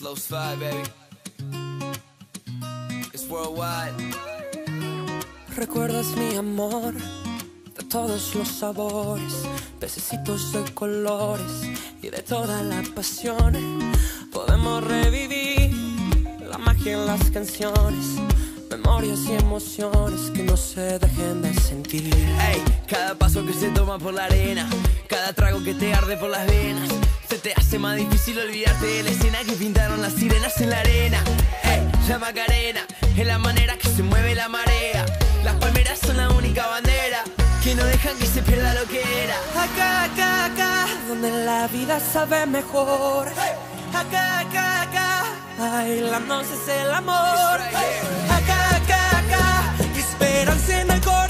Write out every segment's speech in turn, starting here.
Slow slide, baby. It's worldwide. Recuerdas mi amor de todos los sabores, pececitos de colores y de toda la pasión. Podemos revivir la magia en las canciones, memorias y emociones que no se dejen de sentir. Ey, cada paso que se toma por la arena, cada trago que te arde por las venas, se te hace más difícil olvidarte de la escena que pintaron las sirenas en la arena. Ey, la Macarena es la manera que se mueve la marea. Las palmeras son la única bandera que no dejan que se pierda lo que era. Acá, acá, acá, donde la vida sabe mejor. Acá, acá, acá, bailando es el amor. Acá, acá, acá, esperanza en el corazón.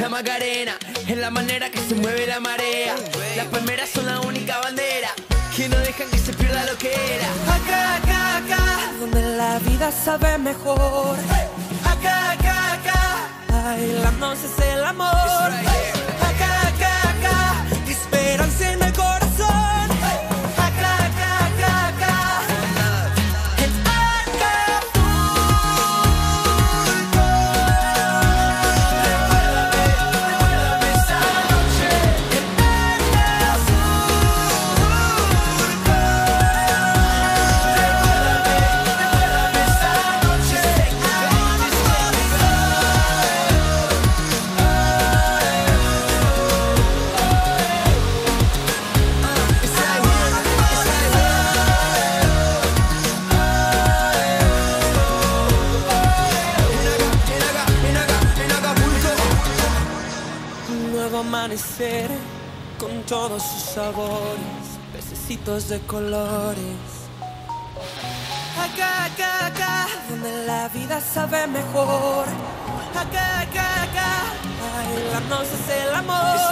La Macarena es la manera que se mueve la marea. Las palmeras son la única bandera que no dejan que se pierda lo que era. Acá, acá, acá, donde la vida sabe mejor. Acá, acá, acá, bailando es el amor. Nuevo amanecer con todos sus sabores, pececitos de colores. Acá, acá, acá, donde la vida sabe mejor. Acá, acá, acá, bailarnos es el amor.